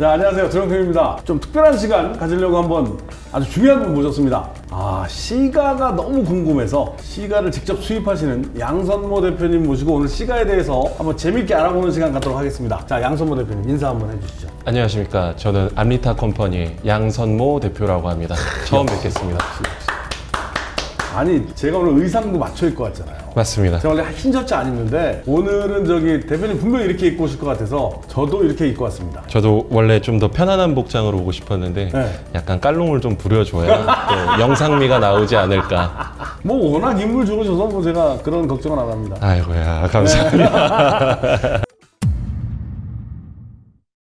네, 안녕하세요. 드렁크입니다. 좀 특별한 시간 가지려고 한번 아주 중요한 분 모셨습니다. 아, 시가가 너무 궁금해서 시가를 직접 수입하시는 양선모 대표님 모시고 오늘 시가에 대해서 한번 재밌게 알아보는 시간 갖도록 하겠습니다. 자, 양선모 대표님 인사 한번 해주시죠. 안녕하십니까. 저는 암리타 컴퍼니 양선모 대표라고 합니다. 처음 뵙겠습니다. 아니, 제가 오늘 의상도 맞춰 입고 왔잖아요. 맞습니다. 제가 원래 흰 셔츠 안 입는데 오늘은 저기 대표님 분명히 이렇게 입고 오실 것 같아서 저도 이렇게 입고 왔습니다. 저도 원래 좀 더 편안한 복장으로 오고 싶었는데 네. 약간 깔롱을 좀 부려줘야 또 영상미가 나오지 않을까. 뭐 워낙 인물 좋으셔서 뭐 제가 그런 걱정은 안 합니다. 아이고야 감사합니다.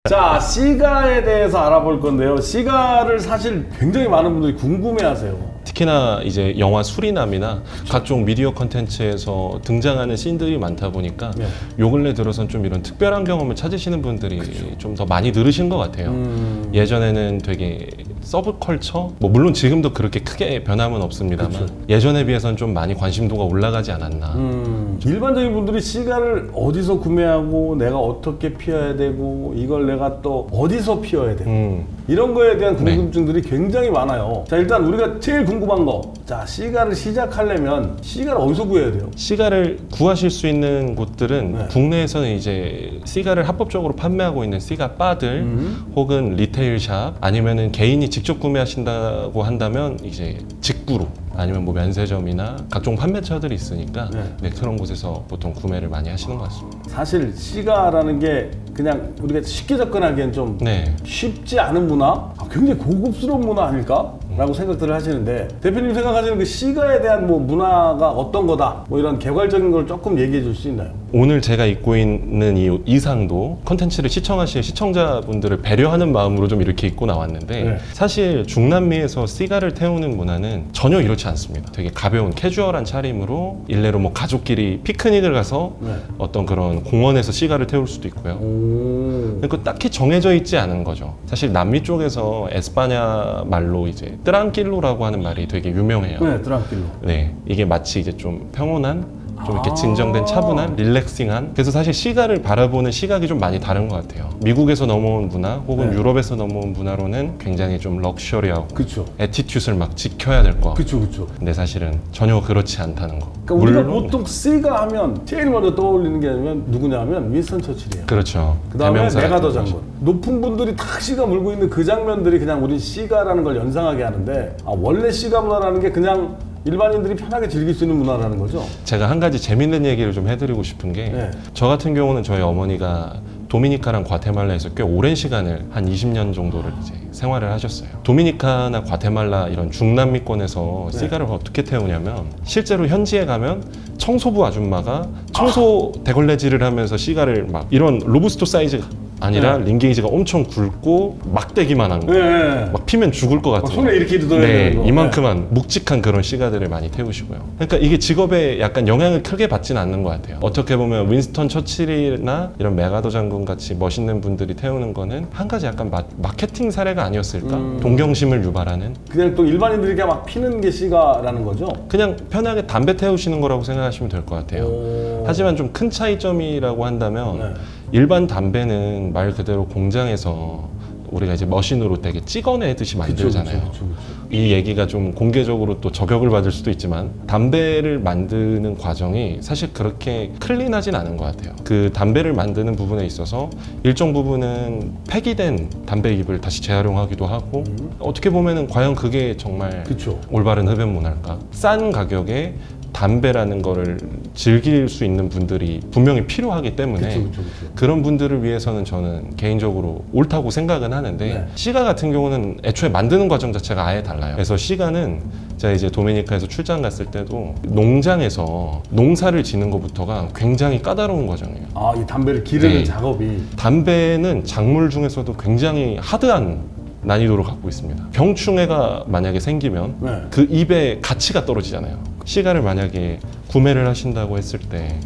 자, 시가에 대해서 알아볼 건데요. 시가를 사실 굉장히 많은 분들이 궁금해 하세요. 특히나 이제 영화 수리남이나 각종 미디어 컨텐츠에서 등장하는 씬들이 많다 보니까 네. 요 근래 들어선 좀 이런 특별한 경험을 찾으시는 분들이 좀 더 많이 늘으신 것 같아요. 음. 예전에는 되게 서브컬처 뭐 물론 지금도 그렇게 크게 변함은 없습니다만 그쵸. 예전에 비해서는 좀 많이 관심도가 올라가지 않았나 음, 일반적인 분들이 시가를 어디서 구매하고 내가 어떻게 피워야 되고 이걸 내가 또 어디서 피워야 되고 음, 이런 거에 대한 궁금증들이 굉장히 많아요. 자, 일단 우리가 제일 궁금한 거. 자, 시가를 시작하려면 시가를 어디서 구해야 돼요? 시가를 구하실 수 있는 곳들은 네. 국내에서는 이제 시가를 합법적으로 판매하고 있는 시가 바들 음. 혹은 리테일 샵 아니면은 개인이 직접 구매하신다고 한다면 이제 직구로 아니면 뭐 면세점이나 각종 판매처들이 있으니까 네. 네, 그런 곳에서 보통 구매를 많이 하시는 것 같습니다. 사실 시가라는 게 그냥 우리가 쉽게 접근하기엔 좀 네. 쉽지 않은 문화? 아, 굉장히 고급스러운 문화 아닐까? 라고 생각들을 하시는데 대표님 생각하시는 그 시가에 대한 뭐 문화가 어떤 거다? 뭐 이런 개괄적인 걸 조금 얘기해 줄 수 있나요? 오늘 제가 입고 있는 이 의상도 컨텐츠를 시청하실 시청자분들을 배려하는 마음으로 좀 이렇게 입고 나왔는데 네. 사실 중남미에서 시가를 태우는 문화는 전혀 이렇지 않습니다. 되게 가벼운 캐주얼한 차림으로 일례로 뭐 가족끼리 피크닉을 가서 네. 어떤 그런 공원에서 시가를 태울 수도 있고요. 오. 그 딱히 정해져 있지 않은 거죠. 사실 남미 쪽에서 에스파냐 말로 이제 tranquilo라고 하는 말이 되게 유명해요. 네, tranquilo. 네, 이게 마치 이제 좀 평온한, 좀 이렇게 아. 진정된 차분한, relaxing한. 그래서 사실 시가를 바라보는 시각이 좀 많이 다른 것 같아요. 미국에서 넘어온 문화, 혹은 네. 유럽에서 넘어온 문화로는 굉장히 좀 럭셔리하고 그쵸. attitude를 막 지켜야 될것 같고. 그쵸, 그쵸. 근데 사실은 전혀 그렇지 않다는 거. 그러니까 우리가 보통 시가 하면 제일 먼저 떠올리는 게 아니면 누구냐면 윈스턴 처칠이에요. 그렇죠. 그 다음에 대명사 메가더. 장군. 높은 분들이 탁 시가 물고 있는 그 장면들이 그냥 우린 시가라는 걸 연상하게 하는데 아, 원래 시가 문화라는 게 그냥 일반인들이 편하게 즐길 수 있는 문화라는 거죠. 제가 한 가지 재밌는 얘기를 좀 해드리고 싶은 게 네. 저 같은 경우는 저희 어머니가 도미니카랑 과테말라에서 꽤 오랜 시간을 한 20년 정도를 이제 생활을 하셨어요. 도미니카나 과테말라 이런 중남미권에서 네. 시가를 어떻게 태우냐면 실제로 현지에 가면 청소부 아줌마가 청소 대걸레질을 하면서 시가를 막 이런 robusto 사이즈 아니라 네. ring gauge가 엄청 굵고 막대기만 한 거. 네. 막 피면 죽을 것 같은 손에 이렇게 뜯어야 네. 이만큼한 묵직한 그런 시가들을 많이 태우시고요. 그러니까 이게 직업에 약간 영향을 크게 받지는 않는 것 같아요. 어떻게 보면 윈스턴 처칠이나 이런 맥아더 장군 같이 멋있는 분들이 태우는 거는 한 가지 약간 마, 마케팅 사례가 아니었을까? 음. 동경심을 유발하는 그냥 또 일반인들이 그냥 막 피는 게 시가라는 거죠. 그냥 편하게 담배 태우시는 거라고 생각하시면 될 것 같아요. 오. 하지만 좀 큰 차이점이라고 한다면 네. 일반 담배는 말 그대로 공장에서 우리가 이제 머신으로 되게 찍어내듯이 만들잖아요. 그쵸, 그쵸, 그쵸. 이 얘기가 좀 공개적으로 또 저격을 받을 수도 있지만 담배를 만드는 과정이 사실 그렇게 클린하진 않은 것 같아요. 그 담배를 만드는 부분에 있어서 일정 부분은 폐기된 담배 잎을 다시 재활용하기도 하고 음. 어떻게 보면은 과연 그게 정말 그쵸. 올바른 흡연 문화일까? 싼 가격에 담배라는 거를 즐길 수 있는 분들이 분명히 필요하기 때문에 그쵸, 그쵸, 그쵸. 그런 분들을 위해서는 저는 개인적으로 옳다고 생각은 하는데 네. 시가 같은 경우는 애초에 만드는 과정 자체가 아예 달라요. 그래서 시가는 제가 이제 도미니카에서 출장 갔을 때도 농장에서 농사를 짓는 것부터가 굉장히 까다로운 과정이에요. 아, 이 담배를 기르는 네. 작업이. 담배는 작물 중에서도 굉장히 하드한 난이도를 갖고 있습니다. 병충해가 만약에 생기면 네. 그 입의 가치가 떨어지잖아요. 시가를 만약에 구매를 하신다고 했을 때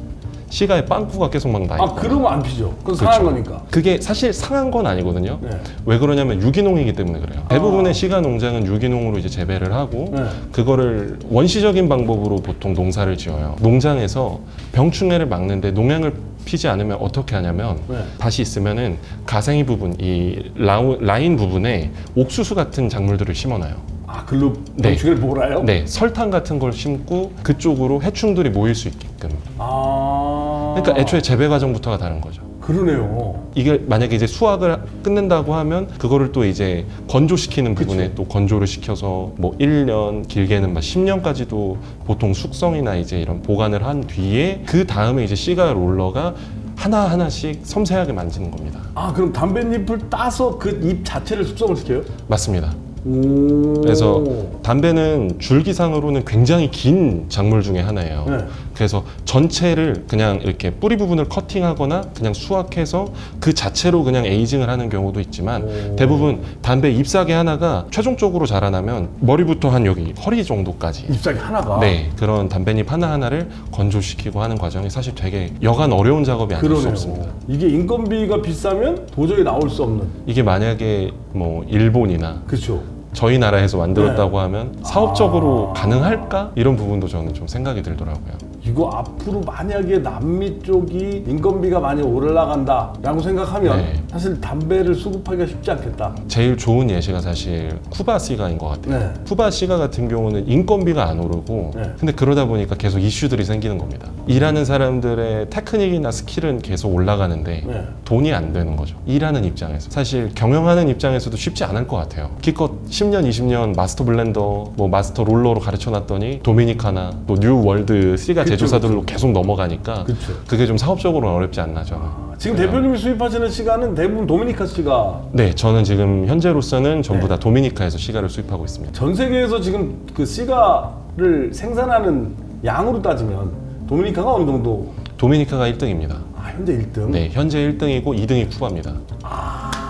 시가에 빵꾸가 계속 막 나 있고 아 그러면 안 피죠. 그건 상한 거니까. 그게 사실 상한 건 아니거든요. 네. 왜 그러냐면 유기농이기 때문에 그래요. 대부분의 시가 농장은 유기농으로 이제 재배를 하고 네. 그거를 원시적인 방법으로 보통 농사를 지어요. 농장에서 병충해를 막는데 농약을 피지 않으면 어떻게 하냐면 네. 다시 있으면은 가생이 부분, 이 라우, 라인 부분에 옥수수 같은 작물들을 심어놔요. 아 글로 네. 병충해를 몰아요? 네, 설탕 같은 걸 심고 그쪽으로 해충들이 모일 수 있게끔. 아. 그러니까 애초에 재배 과정부터가 다른 거죠. 그러네요. 이게 만약에 이제 수확을 끝낸다고 하면 그거를 또 이제 건조시키는 부분에 또 건조를 시켜서 뭐 1년 길게는 막 10년까지도 보통 숙성이나 이제 이런 보관을 한 뒤에 그 다음에 이제 씨가 롤러가 하나 하나씩 섬세하게 만지는 겁니다. 아 그럼 담배잎을 따서 그 잎 자체를 숙성을 시켜요? 맞습니다. 오. 그래서 담배는 줄기상으로는 굉장히 긴 작물 중에 하나예요. 네. 그래서 전체를 그냥 이렇게 뿌리 부분을 커팅하거나 그냥 수확해서 그 자체로 그냥 에이징을 하는 경우도 있지만 오. 대부분 담배 잎사귀 하나가 최종적으로 자라나면 머리부터 한 여기 허리 정도까지 잎사귀 하나가. 네 그런 담배잎 하나 하나를 건조시키고 하는 과정이 사실 되게 여간 어려운 작업이 아닐 수 그러네요. 없습니다. 이게 인건비가 비싸면 도저히 나올 수 없는. 이게 만약에 뭐 일본이나 그렇죠. 저희 나라에서 만들었다고 네. 하면 사업적으로 아. 가능할까? 이런 부분도 저는 좀 생각이 들더라고요. 이거 앞으로 만약에 남미 쪽이 인건비가 많이 올라간다 라고 생각하면 네. 사실 담배를 수급하기가 쉽지 않겠다. 제일 좋은 예시가 사실 쿠바 시가인 것 같아요. 네. 쿠바 시가 같은 경우는 인건비가 안 오르고 네. 근데 그러다 보니까 계속 이슈들이 생기는 겁니다. 일하는 사람들의 테크닉이나 스킬은 계속 올라가는데 네. 돈이 안 되는 거죠. 일하는 입장에서. 사실 경영하는 입장에서도 쉽지 않을 것 같아요. 기껏 10년, 20년 master blender, 뭐 master roller로 가르쳐 놨더니 도미니카나 또 New World 시가 그쵸, 제조사들로 계속 넘어가니까 그쵸. 그게 좀 사업적으로는 어렵지 않나 저는. 아, 지금 대표님이 수입하시는 시가는 대부분 도미니카 시가 네, 저는 지금 현재로서는 전부 네. 다 도미니카에서 시가를 수입하고 있습니다. 전 세계에서 지금 그 시가를 생산하는 양으로 따지면 도미니카가 어느 정도 도미니카가 1등입니다. 아, 현재 1등. 네, 현재 1등이고 2등이 쿠바입니다. 아.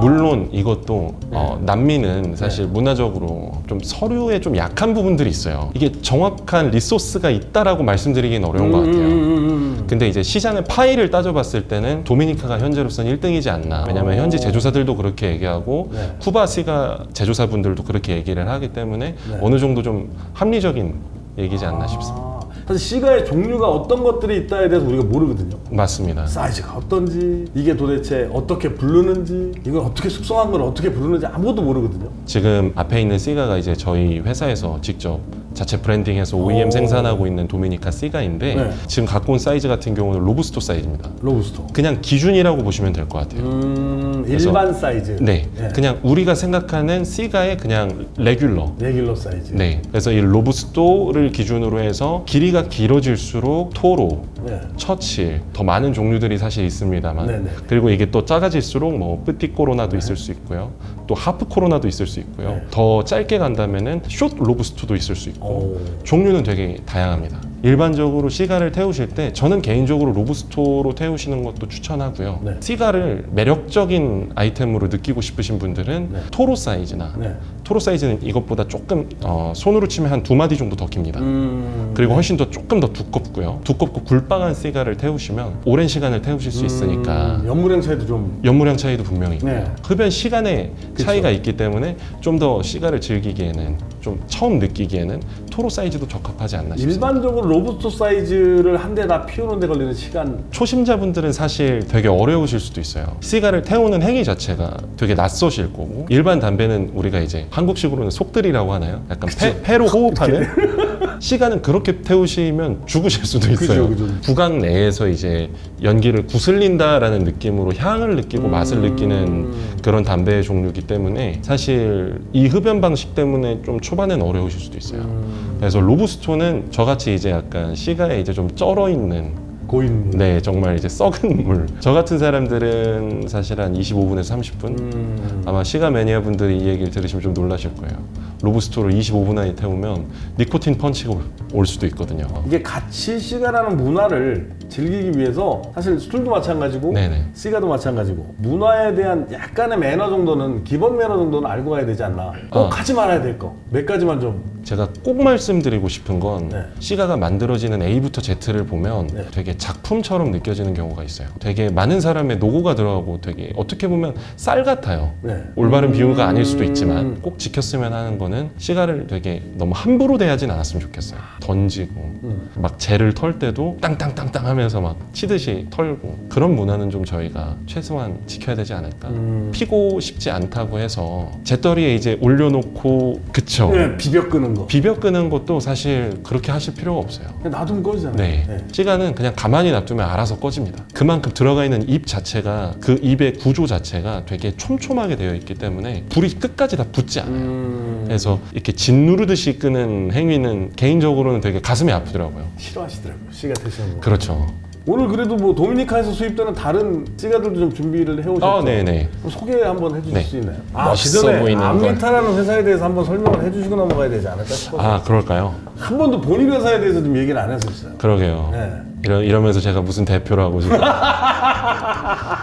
물론 이것도 네. 어, 남미는 사실 문화적으로 좀 서류에 좀 약한 부분들이 있어요. 이게 정확한 resource가 있다라고 말씀드리기는 어려운 것 같아요. 음, 음, 음. 근데 이제 시장의 파이를 따져봤을 때는 도미니카가 현재로서는 1등이지 않나. 왜냐면 오. 현지 제조사들도 그렇게 얘기하고 네. 쿠바시가 제조사분들도 그렇게 얘기를 하기 때문에 네. 어느 정도 좀 합리적인 얘기지 않나 싶습니다. 아, 사실 시가의 종류가 어떤 것들이 있다에 대해서 우리가 모르거든요. 맞습니다. 사이즈가 어떤지, 이게 도대체 어떻게 부르는지, 이걸 어떻게 숙성한 걸 어떻게 부르는지 아무것도 모르거든요. 지금 앞에 있는 시가가 이제 저희 회사에서 직접 자체 branding해서 OEM 오. 생산하고 있는 도미니카 시가인데 네. 지금 갖고 온 사이즈 같은 경우는 robusto 사이즈입니다. robusto. 그냥 기준이라고 보시면 될 것 같아요. 음, 일반 사이즈. 네, 네. 그냥 우리가 생각하는 시가의 그냥 regular. regular 사이즈. 네, 그래서 이 robusto를 기준으로 해서 길이가 길어질수록 toro, 네. 처칠 더 많은 종류들이 사실 있습니다만 네네. 그리고 이게 또 작아질수록 뭐 petit corona도 있을 수 있고요 또 half corona도 있을 수 있고요 네. 더 짧게 간다면은 short robusto도 있을 수 있고 오. 종류는 되게 다양합니다 일반적으로 시가를 태우실 때 저는 개인적으로 robusto로 태우시는 것도 추천하고요 네. 시가를 매력적인 아이템으로 느끼고 싶으신 분들은 네. toro 사이즈나 네. toro 사이즈는 이것보다 조금 어, 손으로 치면 한 두 마디 정도 더 깁니다 음. 그리고 훨씬 더 조금 더 두껍고요. 두껍고 굴빵한 시가를 태우시면 오랜 시간을 태우실 수 있으니까 음, 연무량 차이도 좀. 연무량 차이도 분명히 있고요. 네. 흡연 시간의 그쵸. 차이가 있기 때문에 좀 더 시가를 즐기기에는 좀 처음 느끼기에는 toro 사이즈도 적합하지 않나 싶습니다. 일반적으로 robusto 사이즈를 한 대 다 피우는 데 걸리는 시간. 초심자분들은 사실 되게 어려우실 수도 있어요. 시가를 태우는 행위 자체가 되게 낯서실 거고 일반 담배는 우리가 이제 한국식으로는 속들이라고 하나요? 약간 폐, 폐로 호흡하는 시간은 그렇게 태우시면 죽으실 수도 있어요. 그죠, 그죠. 구강 내에서 이제 연기를 구슬린다라는 느낌으로 향을 느끼고 음. 맛을 느끼는 그런 담배의 종류이기 때문에 사실 이 흡연 방식 때문에 좀 초반엔 어려우실 수도 있어요. 음, 그래서 로부스토는 저같이 이제 약간 시가에 이제 좀 쩔어 있는 고인. 네, 정말 이제 썩은 물. 저 같은 사람들은 사실 한 25분에서 30분? 음. 아마 시가 매니아 분들이 이 얘기를 들으시면 좀 놀라실 거예요. 로브스터를 25분 안에 태우면 니코틴 펀치가 올- 올 수도 있거든요. 이게 같이 시가라는 문화를 즐기기 위해서 사실 술도 마찬가지고 네네. 시가도 마찬가지고 문화에 대한 약간의 매너 정도는 기본 매너 정도는 알고 가야 되지 않나 꼭 어. 하지 말아야 될 거 몇 가지만 좀 제가 꼭 말씀드리고 싶은 건 네. 시가가 만들어지는 A부터 Z를 보면 네. 되게 작품처럼 느껴지는 경우가 있어요. 되게 많은 사람의 노고가 들어가고 되게 어떻게 보면 쌀 같아요. 네. 올바른 비유가 아닐 수도 음. 있지만 꼭 지켰으면 하는 거는 시가를 되게 너무 함부로 대하진 않았으면 좋겠어요. 던지고 음. 막 재를 털 때도 땅땅땅땅 하면서 막 치듯이 털고 그런 문화는 좀 저희가 최소한 지켜야 되지 않을까. 음. 피고 싶지 않다고 해서 재떨이에 이제 올려놓고 그쵸. 네, 비벼 끄는 거 비벼 끄는 것도 사실 그렇게 하실 필요가 없어요. 놔두면 꺼지잖아요 네. 네. 시간은 그냥 가만히 놔두면 알아서 꺼집니다. 그만큼 들어가 있는 입 자체가 그 입의 구조 자체가 되게 촘촘하게 되어 있기 때문에 불이 끝까지 다 붙지 않아요. 음... 그래서 이렇게 진 누르듯이 끄는 행위는 개인적으로는 되게 가슴이 아프더라고요. 싫어하시더라고요 시가 드시는 거 그렇죠. 오늘 그래도 뭐 도미니카에서 수입되는 다른 시가들도 좀 준비를 해오셨죠 아, 네네. 그럼 소개 한번 해주실 네. 수 있나요? 멋있어 그 전에 보이는 걸. 암미타라는 회사에 대해서 한번 설명을 해주시고 넘어가야 되지 않을까 싶어서 아, 그럴까요? 한 번도 본인 회사에 대해서 좀 얘기를 안 했었어요 그러게요. 네. 이러, 이러면서 제가 무슨 대표를 하고 지금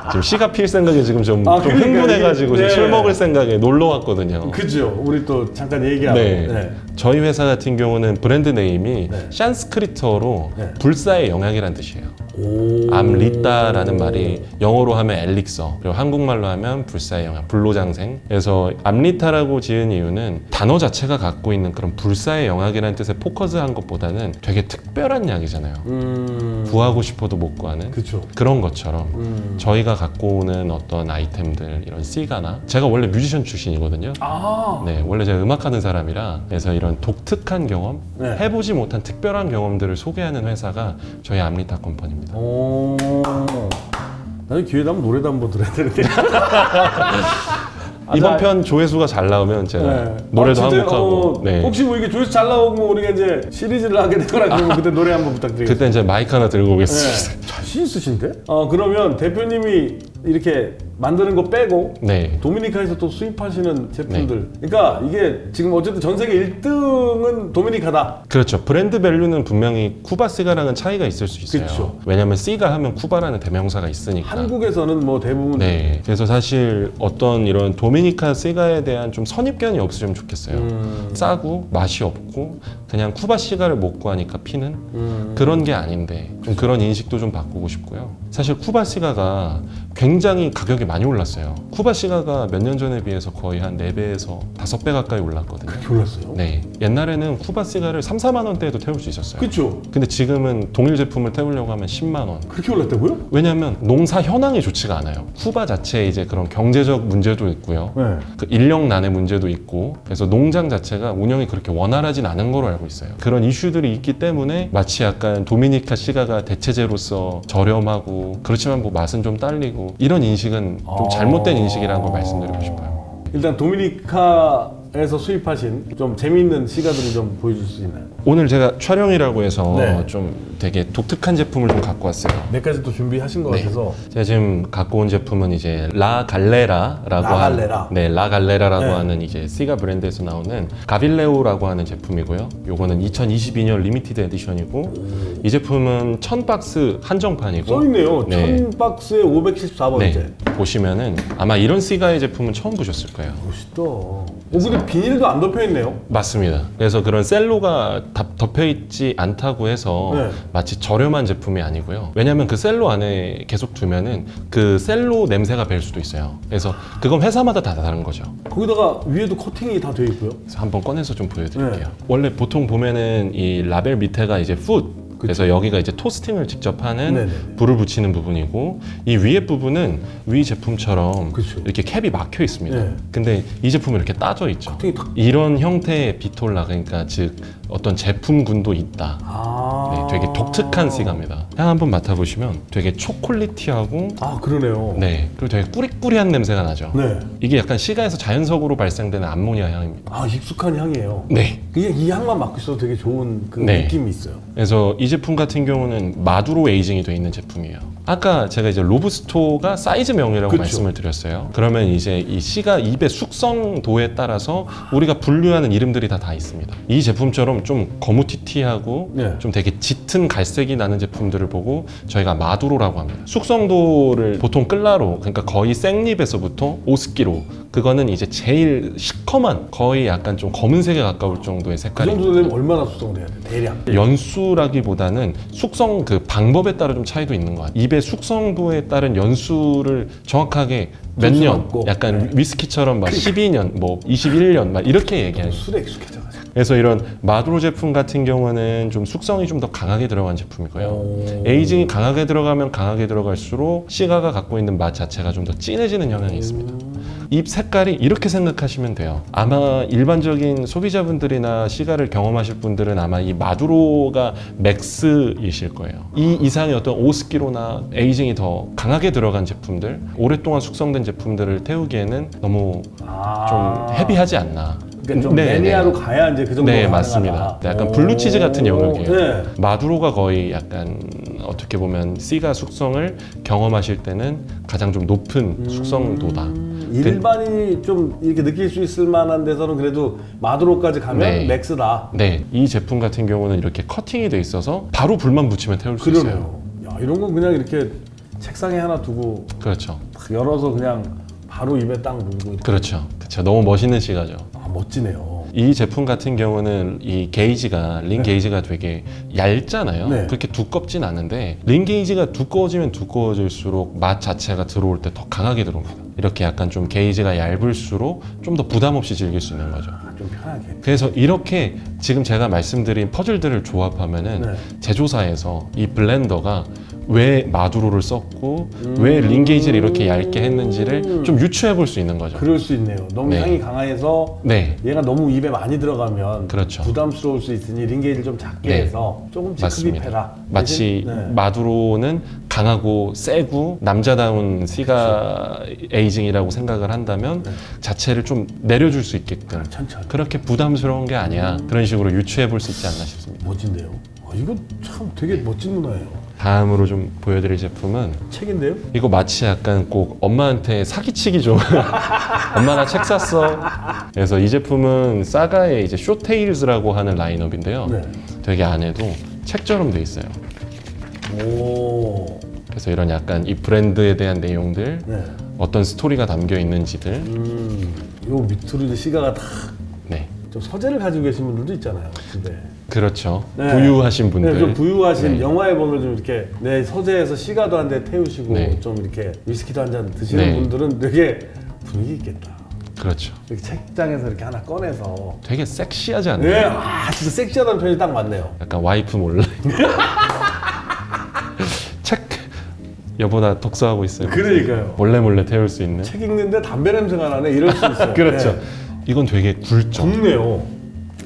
지금 시가 필 생각에 지금 좀, 아, 좀 그러니까 흥분해가지고 이게- 지금 술 네. 먹을 생각에 놀러 왔거든요. 그죠 우리 또 잠깐 얘기하고 네. 네. 저희 회사 같은 경우는 브랜드 name이 네. 산스크리트어로 네. 불사의 영약이란 뜻이에요. 오. 암리따라는 말이 영어로 하면 엘릭서 그리고 한국말로 하면 불사의 영약, 불로장생. 그래서 암리타라고 지은 이유는 단어 자체가 갖고 있는 그런 불사의 영약이라는 뜻에 포커스한 것보다는 되게 특별한 약이잖아요. 음. 구하고 싶어도 못 구하는 그쵸 그런 것처럼 음. 저희가 갖고 오는 어떤 아이템들 이런 시가나 제가 원래 뮤지션 출신이거든요. 아 네, 원래 제가 음악하는 사람이라 그래서 이런 독특한 경험, 네. 해보지 못한 특별한 경험들을 소개하는 회사가 저희 암리타 컴퍼니입니다. 오. 나는 기회 되면 노래도 한번 들어야 되는데 아, 이번 나- 편 조회수가 잘 나오면 제가 네. 노래도 아, 진짜요? 한곡 하고 어, 네. 혹시 뭐 이게 조회수 잘 나오면 우리가 이제 시리즈를 하게 되거나 그러면 그때 노래 한번 부탁드리겠습니다 그때 이제 마이크 하나 들고 오겠습니다. 네. 자신 있으신데? 어 그러면 대표님이 이렇게 만드는 거 빼고 네. 도미니카에서 또 수입하시는 제품들. 그러니까 이게 지금 어쨌든 전 세계 1등은 도미니카다. 그렇죠. 브랜드 밸류는 분명히 쿠바 시가랑은 차이가 있을 수 있어요. 그쵸. 왜냐하면 시가 하면 쿠바라는 대명사가 있으니까. 한국에서는 뭐 대부분 네. 그래서 사실 어떤 이런 도미니카 시가에 대한 좀 선입견이 없으면 좋겠어요. 음, 싸고 맛이 없고 그냥 쿠바 시가를 못 구하니까 피는 음, 그런 게 아닌데 좀 그런 인식도 좀 바꾸고 싶고요. 사실 쿠바 시가가 굉장히 가격이 많이 올랐어요. 쿠바 시가가 몇 년 전에 비해서 거의 한 4배에서 5배 가까이 올랐거든요. 그렇게 올랐어요. 네. 옛날에는 쿠바 시가를 3, 4만 원대에도 태울 수 있었어요. 그렇죠. 근데 지금은 동일 제품을 태우려고 하면 10만 원. 그렇게 올랐다고요? 왜냐하면 농사 현황이 좋지가 않아요. 쿠바 자체에 이제 그런 경제적 문제도 있고요. 네. 그 인력난의 문제도 있고 그래서 농장 자체가 운영이 그렇게 원활하진 않은 걸로 알고 있어요. 그런 이슈들이 있기 때문에 마치 약간 도미니카 시가가 대체제로서 저렴하고 그렇지만 뭐 맛은 좀 딸리고 이런 인식은 좀 아. 잘못된 인식이라는 걸 말씀드리고 싶어요. 일단 도미니카 에서 수입하신 좀 재미있는 시가들을 좀 보여줄 수 있나요? 오늘 제가 촬영이라고 해서 네. 좀 되게 독특한 제품을 좀 갖고 왔어요. 몇 가지 또 준비하신 것 네. 같아서 제가 지금 갖고 온 제품은 이제 라 갈레라라고 라 갈레라. 하는 네, 라 갈레라라고 네. 하는 이제 시가 브랜드에서 나오는 가빌레오라고 하는 제품이고요. 요거는 2022년 limited edition이고 이 제품은 1000박스 한정판이고 써 있네요. 네. 천 박스에 574번째. 네. 보시면은 아마 이런 시가의 제품은 처음 보셨을 거예요. 멋있다. 어, 근데 비닐도 안 덮여 있네요. 맞습니다. 그래서 그런 cello가 다 덮여 있지 않다고 해서 네. 마치 저렴한 제품이 아니고요. 왜냐하면 그 cello 안에 계속 두면은 그 cello 냄새가 밸 수도 있어요. 그래서 그건 회사마다 다 다른 거죠. 거기다가 위에도 커팅이 다 되어 있고요. 그래서 한번 꺼내서 좀 보여드릴게요. 네. 원래 보통 보면은 이 라벨 밑에가 이제 foot 그래서 여기가 이제 toasting을 직접 하는 네네. 불을 붙이는 부분이고 이 위에 부분은 위 제품처럼 그쵸. 이렇게 캡이 막혀 있습니다. 네. 근데 이 제품은 이렇게 따져 있죠. 이런 형태의 비톨라 그러니까 즉 어떤 제품군도 있다. 아. 네, 되게 독특한 시가입니다. 향 한번 맡아보시면 되게 초콜릿티하고 아 그러네요. 네 그리고 되게 꾸리꾸리한 냄새가 나죠. 네. 이게 약간 시가에서 자연적으로 발생되는 암모니아 향입니다. 아 익숙한 향이에요. 네. 그냥 이 향만 맡고 있어도 되게 좋은 그 네. 느낌이 있어요. 그래서 이 제품 같은 경우는 마두로 에이징이 돼 있는 제품이에요. 아까 제가 이제 로브스토가 사이즈명이라고 그쵸. 말씀을 드렸어요. 그러면 이제 이 씨가 입의 숙성도에 따라서 우리가 분류하는 이름들이 다 다 있습니다. 이 제품처럼 좀 거무튀튀하고 네. 좀 되게 짙은 갈색이 나는 제품들을 보고 저희가 마두로라고 합니다. 숙성도를 보통 끌라로 그러니까 거의 생립에서부터 오스키로 그거는 이제 제일 시커먼 거의 약간 좀 검은색에 가까울 정도의 그 색깔이 정도 되면 얼마나 숙성돼야 돼? 대략. 연수라기보다는 숙성 그 방법에 따라 좀 차이도 있는 것 같아요. 입의 숙성도에 따른 연수를 정확하게 몇 년, 없고. 약간 네. 위스키처럼 막 12년, 뭐 21년 막 이렇게 얘기하는. 술에 익숙해져가지고. 그래서 이런 마두로 제품 같은 경우는 좀 숙성이 좀 더 강하게 들어간 제품이고요. 오. 에이징이 강하게 들어가면 강하게 들어갈수록 시가가 갖고 있는 맛 자체가 좀 더 진해지는 영향이 있습니다. 입 색깔이 이렇게 생각하시면 돼요. 아마 일반적인 소비자분들이나 시가를 경험하실 분들은 아마 이 마두로가 맥스이실 거예요. 이 이상의 어떤 오스키로나 에이징이 더 강하게 들어간 제품들, 오랫동안 숙성된 제품들을 태우기에는 너무 아. 좀 heavy하지 않나. 그러니까 좀 네, 매니아로 네. 가야 이제 그 정도 네, 맞습니다. 약간 블루치즈 같은 영역이에요. 네. maduro가 거의 약간 어떻게 보면 시가 숙성을 경험하실 때는 가장 좀 높은 숙성도다. 음, 일반인이 좀 이렇게 느낄 수 있을 만한 데서는 그래도 maduro까지 가면 네. max다. 네, 이 제품 같은 경우는 이렇게 커팅이 돼 있어서 바로 불만 붙이면 태울 수 있어요. 그러네요. 야, 이런 건 그냥 이렇게 책상에 하나 두고 그렇죠. 탁 열어서 그냥 바로 입에 딱 물고. 그렇죠. 그렇죠. 너무 멋있는 시가죠. 아, 멋지네요. 이 제품 같은 경우는 이 게이지가 링 게이지가 되게 얇잖아요. 네. 그렇게 두껍진 않은데 링 게이지가 두꺼워지면 두꺼워질수록 맛 자체가 들어올 때 더 강하게 들어옵니다. 이렇게 약간 좀 게이지가 얇을수록 좀 더 부담 없이 즐길 수 있는 거죠. 아, 좀 편하게. 그래서 이렇게 지금 제가 말씀드린 퍼즐들을 조합하면은 네. 제조사에서 이 블렌더가 왜 마두로를 썼고 왜 링게이지를 이렇게 얇게 했는지를 좀 유추해 볼 수 있는 거죠. 그럴 수 있네요. 너무 네. 향이 강해서 네, 얘가 너무 입에 많이 들어가면 그렇죠. 부담스러울 수 있으니 링게이를 좀 작게 네. 해서 조금씩. 흡입해라. 마치 네. 마두로는 강하고 세고 남자다운 시가 에이징이라고 생각을 한다면 네. 자체를 좀 내려줄 수 있게끔 천천히. 그렇게 부담스러운 게 아니야 그런 식으로 유추해 볼 수 있지 않나 싶습니다. 멋진데요. 아, 이거 참 되게 멋진 문화예요. 다음으로 좀 보여드릴 제품은 책인데요? 이거 마치 약간 꼭 엄마한테 사기치기 좀 엄마 나 책 샀어 그래서 이 제품은 사가의 이제 쇼테일즈라고 하는 라인업인데요 네. 되게 안에도 책처럼 돼 있어요 오. 그래서 이런 약간 이 브랜드에 대한 내용들 네. 어떤 스토리가 담겨 있는지들 음. 요 밑으로 이제 시가가 다네 좀 서재를 가지고 계신 분들도 있잖아요. 집에. 그렇죠 네. 부유하신 분들 네, 좀 부유하신 네. 영화에 보면 좀 이렇게 내 서재에서 시가도 한 대 태우시고 네. 좀 이렇게 위스키도 한 잔 드시는 네. 분들은 되게 분위기 있겠다. 그렇죠 이렇게 책장에서 이렇게 하나 꺼내서 되게 섹시하지 않나요? 네, 아 진짜 섹시하다는 표현이 딱 맞네요. 약간 와이프 몰래 책 여보나 독서하고 있어요 그러니까요. 몰래 몰래 태울 수 있는 책 읽는데 담배 냄새가 나네 이럴 수 있어요. 그렇죠 네. 이건 되게 굵죠 굵네요.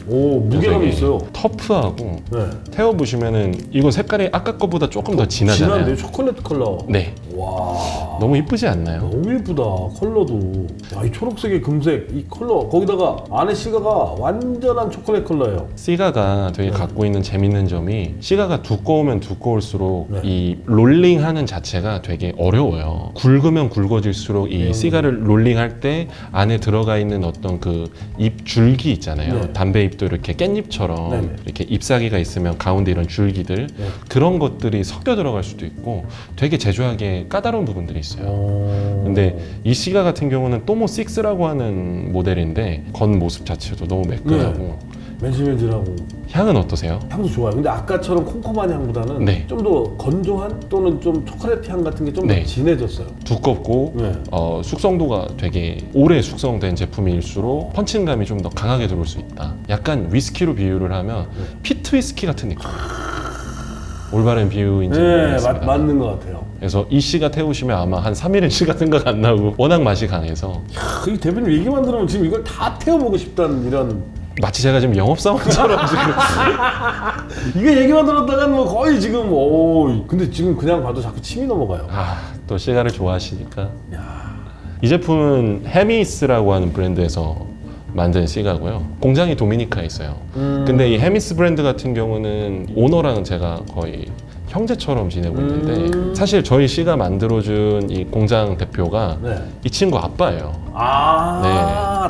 오 무게감 되게 있어요. 터프하고 네. 태워 보시면은 이건 색깔이 아까 거보다 조금 더 진하잖아요. 진한데 초콜릿 컬러. 네, 와. 너무 이쁘지 않나요? 너무 예쁘다 컬러도 야 이 초록색의 금색 이 컬러 거기다가 안에 시가가 완전한 초콜릿 컬러예요 시가가 되게 네. 갖고 있는 재밌는 점이 시가가 두꺼우면 두꺼울수록 네. 이 롤링하는 자체가 되게 어려워요. 굵으면 굵어질수록 이 음. 시가를 롤링할 때 안에 들어가 있는 어떤 그 잎 줄기 있잖아요. 네. 담배 잎도 이렇게 깻잎처럼 네네. 이렇게 잎사귀가 있으면 가운데 이런 줄기들 네. 그런 것들이 섞여 들어갈 수도 있고 되게 제조하기에 까다로운 부분들이 있어요. 어... 근데 이 시가 같은 경우는 또모 6라고 하는 모델인데 겉 모습 자체도 너무 매끈하고 네. 맨질맨질하고 향은 어떠세요? 향도 좋아요 근데 아까처럼 콤콤한 향보다는 네. 좀더 건조한 또는 좀 초콜릿 향 같은 게 좀더 네. 진해졌어요 두껍고 네. 어, 숙성도가 되게 오래 숙성된 제품일수록 펀칭감이 좀 더 강하게 들어올 수 있다. 약간 위스키로 비유를 하면 네. 피트 위스키 같은 느낌. 올바른 비유인지 네 모르겠습니다. 맞, 맞는 것 같아요 그래서 이 씨가 태우시면 아마 한 3일은 씨가 생각 안 나고 워낙 맛이 강해서. 야, 이 대표님 얘기만 들으면 지금 이걸 다 태워보고 싶다는 이런. 마치 제가 지금 영업사원처럼 지금. 이게 얘기만 들었다간 뭐 거의 지금 오 근데 지금 그냥 봐도 자꾸 침이 넘어가요. 아, 또 시가를 좋아하시니까. 야. 이 제품은 헤미스라고 하는 브랜드에서 만든 시가고요. 공장이 도미니카에 있어요. 음. 근데 이 헤미스 브랜드 같은 경우는 오너랑 제가 거의 형제처럼 지내고 있는데 음. 사실 저희 씨가 만들어준 이 공장 대표가 네. 이 친구 아빠예요. 아,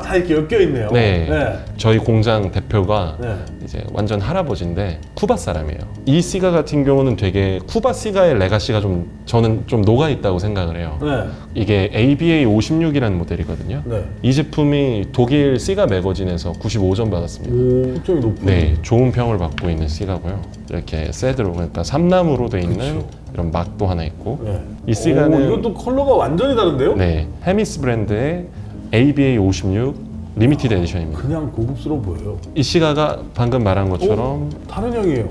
다 이렇게 엮여 있네요. 네. 네. 저희 공장 대표가 네. 이제 완전 할아버지인데 쿠바 사람이에요. 이 시가 같은 경우는 되게 쿠바 시가의 레가시가 좀 저는 좀 녹아 있다고 생각을 해요. 네. 이게 ABA 56이라는 모델이거든요. 네. 이 제품이 독일 시가 매거진에서 95점 받았습니다. 오, 득점이 높은. 네, 좋은 평을 받고 있는 시가고요. 이렇게 cedro 그러니까 삼나무로 돼 있는 그쵸. 이런 막도 하나 있고 네. 이 시가는 오, 이것도 컬러가 완전히 다른데요? 네, 헤미스 브랜드의 ABA 56 limited edition입니다. 그냥 고급스러워 보여요. 이 시가가 방금 말한 것처럼 다른 향이에요.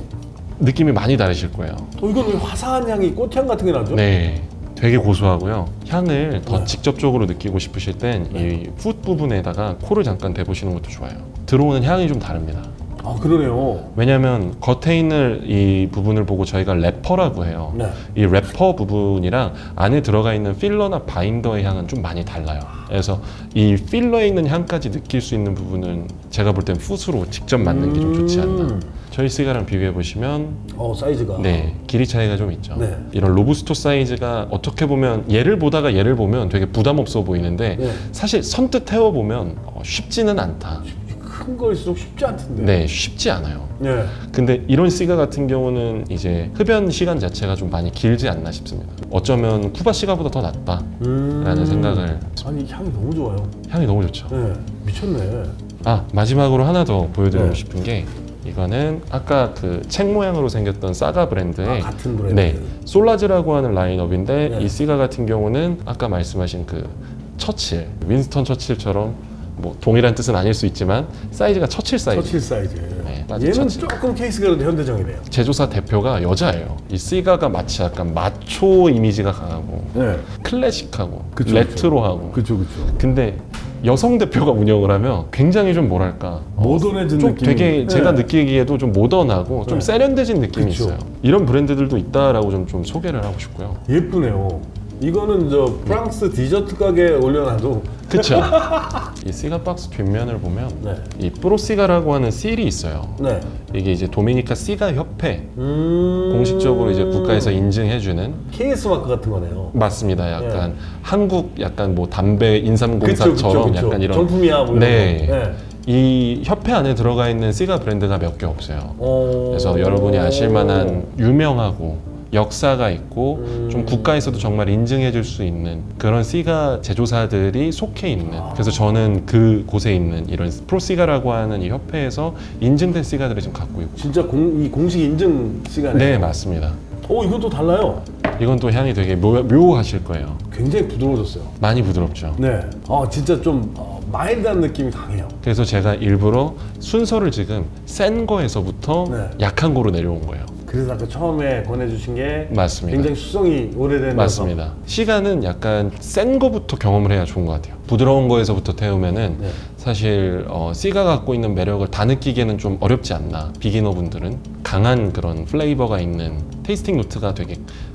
느낌이 많이 다르실 거예요. 어, 이건 왜 화사한 향이 꽃향 같은 게 나죠? 네. 되게 고소하고요. 향을 더 네. 직접적으로 느끼고 싶으실 땐 이풋 부분에다가 코를 잠깐 대보시는 것도 좋아요. 들어오는 향이 좀 다릅니다. 아, 그러네요. 왜냐하면 겉에 있는 이 부분을 보고 저희가 래퍼라고 해요. 네. 이 래퍼 부분이랑 안에 들어가 있는 필러나 바인더의 향은 좀 많이 달라요. 그래서 이 필러에 있는 향까지 느낄 수 있는 부분은 제가 볼땐 풋으로 직접 만든 게 좀 좋지 않나. 음. 저희 시가랑 비교해 보시면 어, 사이즈가. 네 길이 차이가 좀 있죠. 네. 이런 로부스토 사이즈가 어떻게 보면 얘를 보다가 얘를 보면 되게 부담 없어 보이는데 네. 사실 선뜻 태워 보면 어, 쉽지는 않다. 큰 거일수록 쉽지 않던데. 네 쉽지 않아요. 네. 근데 이런 시가 같은 경우는 이제 흡연 시간 자체가 좀 많이 길지 않나 싶습니다. 어쩌면 쿠바 시가보다 더 낫다라는 음. 생각을 아니, 향이 너무 좋아요. 향이 너무 좋죠. 네. 미쳤네. 아 마지막으로 하나 더 보여드리고 네. 싶은 게 이거는 아까 그 책 모양으로 생겼던 사가 브랜드의 아, 같은 브랜드. 네 솔라즈라고 하는 라인업인데 네. 이 시가 같은 경우는 아까 말씀하신 그 처칠 윈스턴 처칠처럼 뭐 동일한 뜻은 아닐 수 있지만 사이즈가 처칠 사이즈 처칠 사이즈. 네, 얘는 처칠. 조금 케이스가 그래도 현대적이네요. 제조사 대표가 여자예요. 이 시가가 마치 약간 마초 이미지가 강하고 네. 클래식하고 그쵸, 레트로하고 그쵸, 그쵸. 근데 여성 대표가 운영을 하면 굉장히 좀 뭐랄까 어, 모던해진 좀 느낌이. 되게 제가 네. 느끼기에도 좀 모던하고 좀 네. 세련돼진 느낌이 그쵸. 있어요. 이런 브랜드들도 있다라고 좀, 좀 소개를 하고 싶고요. 예쁘네요. 이거는 저 프랑스 디저트 가게에 올려놔도 그쵸? 이 시가 박스 뒷면을 보면 네. 이 프로시가라고 하는 실이 있어요. 네. 이게 이제 도미니카 시가 협회 음... 공식적으로 이제 국가에서 인증해주는 KS 마크 같은 거네요. 맞습니다. 약간 한국 약간 뭐 담배 인삼공사처럼 그쵸, 그쵸, 그쵸. 약간 이런 정품이야 뭐 네. 거. 네. 이 협회 안에 들어가 있는 시가 브랜드가 몇 개 없어요. 어... 그래서 여러분이 아실 만한 유명하고 역사가 있고 음. 좀 국가에서도 정말 인증해 줄 수 있는 그런 시가 제조사들이 속해 있는 그래서 저는 그 곳에 있는 이런 프로시가라고 하는 이 협회에서 인증된 시가들을 지금 갖고 있고 진짜 공, 이 공식 인증 시간에. 네 맞습니다 오 이건 또 달라요. 이건 또 향이 되게 묘, 묘하실 거예요 굉장히 부드러워졌어요. 많이 부드럽죠 네. 아 진짜 좀 어, 마일드한 느낌이 강해요. 그래서 제가 일부러 순서를 지금 센 거에서부터 네. 약한 거로 내려온 거예요 그래서 아까 처음에 권해주신 게 맞습니다 굉장히 수성이 오래된 맞습니다. 시간은 약간 센 거부터 경험을 해야 좋은 것 같아요. 부드러운 거에서부터 태우면은 네. 사실 어, 씨가 갖고 있는 매력을 다 느끼기에는 좀 어렵지 않나. 비기너 분들은 강한 그런 플레이버가 있는 테이스팅 노트가 되게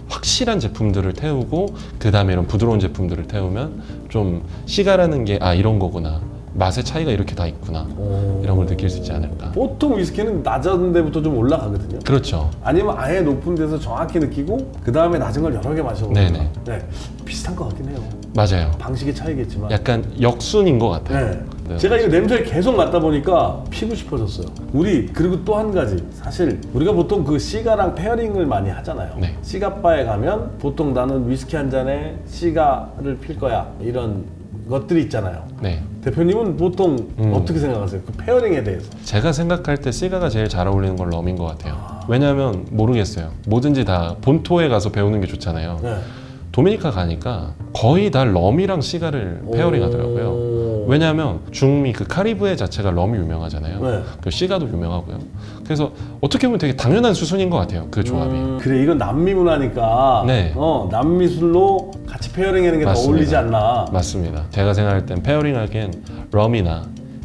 확실한 제품들을 태우고 그 다음에 이런 부드러운 제품들을 태우면 좀 시가라는 게 아 이런 거구나. 맛의 차이가 이렇게 다 있구나. 어... 이런 걸 느낄 수 있지 않을까. 보통 위스키는 낮은 데부터 좀 올라가거든요. 그렇죠. 아니면 아예 높은 데서 정확히 느끼고 그 다음에 낮은 걸 여러 개 마셔보는 네네. 네, 비슷한 것 같긴 해요. 맞아요. 방식의 차이겠지만. 약간 역순인 것 같아요. 네. 네. 제가 이거 냄새를 계속 맡다 보니까 피고 싶어졌어요. 우리 그리고 또 한 가지 사실 우리가 보통 그 시가랑 pairing을 많이 하잖아요. 네. 시가바에 가면 보통 나는 위스키 한 잔에 시가를 필 거야 이런 것들이 있잖아요. 네. 대표님은 보통 음. 어떻게 생각하세요? 그 pairing에 대해서. 제가 생각할 때 시가가 제일 잘 어울리는 건 럼인 것 같아요. 왜냐하면 모르겠어요. 뭐든지 다 본토에 가서 배우는 게 좋잖아요. 네. 도미니카 가니까 거의 다 럼이랑 시가를 pairing 하더라고요. 오. 왜냐하면 중미 그 카리브해 자체가 럼이 유명하잖아요. 네. 그 시가도 유명하고요. 그래서 어떻게 보면 되게 당연한 수순인 것 같아요. 그 조합이. 음, 그래 이건 남미 문화니까 네. 어, 남미 술로 같이 pairing하는 게 더. 어울리지 않나. 맞습니다. 제가 생각할 땐 pairing 하기엔 럼이나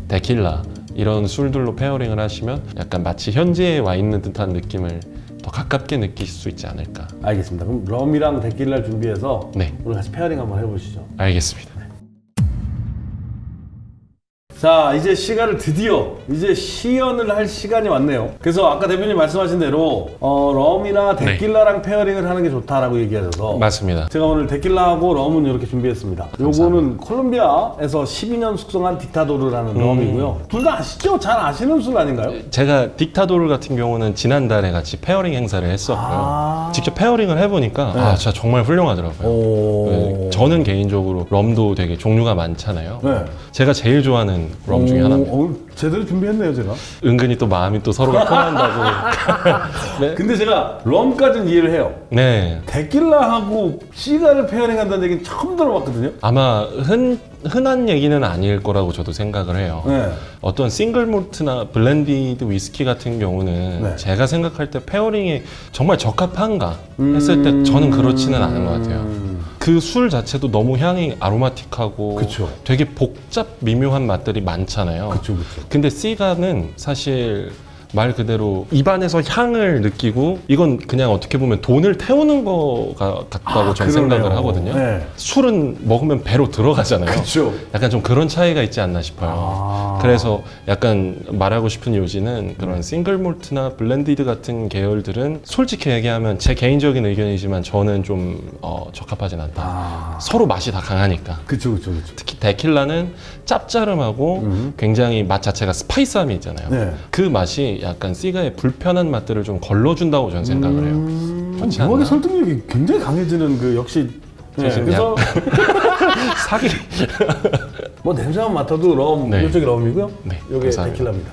데킬라 이런 술들로 pairing을 하시면 약간 마치 현지에 와 있는 듯한 느낌을 더 가깝게 느낄 수 있지 않을까. 알겠습니다. 그럼 럼이랑 데킬라 준비해서 네, 오늘 같이 pairing 한번 해보시죠. 알겠습니다. 자, 이제 시가를 드디어 이제 시연을 할 시간이 왔네요. 그래서 아까 대표님 말씀하신 대로 어, 럼이나 네. 데킬라랑 pairing을 하는 게 좋다라고 얘기하셔서 맞습니다. 제가 오늘 데킬라하고 럼은 이렇게 준비했습니다. 요거는 콜롬비아에서 12년 숙성한 딕타도르라는 음. 럼이고요. 둘 다 아시죠? 잘 아시는 술 아닌가요? 제가 딕타도르 같은 경우는 지난달에 같이 pairing 행사를 했었고요. 아. 직접 pairing을 해보니까 네. 아 진짜 정말 훌륭하더라고요. 오. 그 저는 개인적으로 럼도 되게 종류가 많잖아요. 네. 제가 제일 좋아하는 럼 중에 오, 하나입니다. 어, 제대로 준비했네요, 제가. 은근히 또 마음이 또 서로가 통한다고. 네. 근데 제가 럼까지는 이해를 해요. 네. 데킬라하고 시가를 pairing 한다는 얘기는 처음 들어봤거든요. 아마 흔, 흔한 얘기는 아닐 거라고 저도 생각을 해요. 네. 어떤 single malt나 blended 위스키 같은 경우는 네. 제가 생각할 때 pairing이 정말 적합한가 했을 때 저는 그렇지는 않은 것 같아요. 음. 그 술 자체도 너무 향이 aromatic하고 그쵸. 되게 복잡 미묘한 맛들이 많잖아요. 그쵸, 그쵸. 근데 시가는 사실 말 그대로 입안에서 향을 느끼고 이건 그냥 어떻게 보면 돈을 태우는 거가 같다고 저는 그러네요. 생각을 하거든요. 네. 술은 먹으면 배로 들어가잖아요. 그쵸. 약간 좀 그런 차이가 있지 않나 싶어요. 아. 그래서 약간 말하고 싶은 요지는 그런 single malt나 blended 같은 계열들은 솔직히 얘기하면 제 개인적인 의견이지만 저는 좀 어, 적합하진 않다. 아. 서로 맛이 다 강하니까. 그쵸, 그쵸, 그쵸. 특히 데킬라는 짭짜름하고 음. 굉장히 맛 자체가 spice함이 있잖아요. 네. 그 맛이 약간 시가의 불편한 맛들을 좀 걸러준다고 저는 생각을 해요. 음, 않나? 설득력이 굉장히 강해지는 그 역시 네, 제심 그래서 사기. 뭐 냄새만 맡아도 럼 네. 이쪽이 럼이고요. 네, 여기 감사합니다. 데킬라입니다.